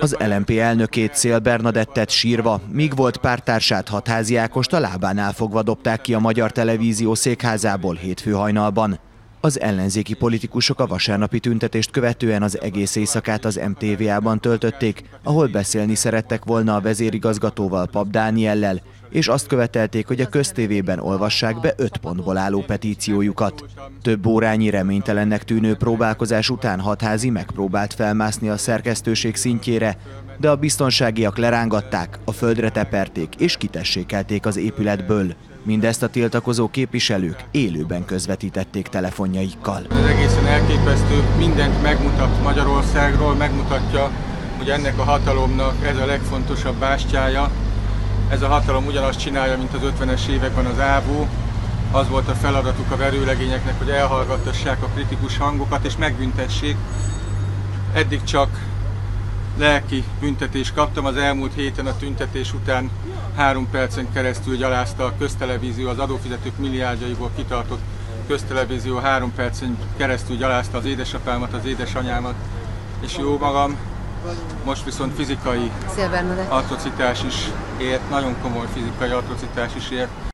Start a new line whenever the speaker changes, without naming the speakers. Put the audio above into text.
Az LMP elnökét Szél Bernadettet sírva, míg volt pártársát Hatházi Ákost a lábánál fogva dobták ki a Magyar Televízió székházából hétfő hajnalban. Az ellenzéki politikusok a vasárnapi tüntetést követően az egész éjszakát az MTVA-ban töltötték, ahol beszélni szerettek volna a vezérigazgatóval Pap Dániellel, és azt követelték, hogy a köztévében olvassák be öt pontból álló petíciójukat. Több órányi reménytelennek tűnő próbálkozás után hatházi megpróbált felmászni a szerkesztőség szintjére, de a biztonságiak lerángatták, a földre teperték és kitessékelték az épületből. Mindezt a tiltakozó képviselők élőben közvetítették telefonjaikkal.
Ez egészen elképesztő, mindent megmutat Magyarországról, megmutatja, hogy ennek a hatalomnak ez a legfontosabb bástyája. Ez a hatalom ugyanazt csinálja, mint az 50-es években az ÁVÓ. Az volt a feladatuk a verőlegényeknek, hogy elhallgattassák a kritikus hangokat és megbüntessék. Eddig csak lelki büntetést kaptam. Az elmúlt héten a tüntetés után három percen keresztül gyalázta a köztelevízió, az adófizetők milliárdjaiból kitartott köztelevízió három percen keresztül gyalázta az édesapámat, az édesanyámat, és jó magam. Most viszont fizikai atrocitás is ért, nagyon komoly fizikai atrocitás is ért.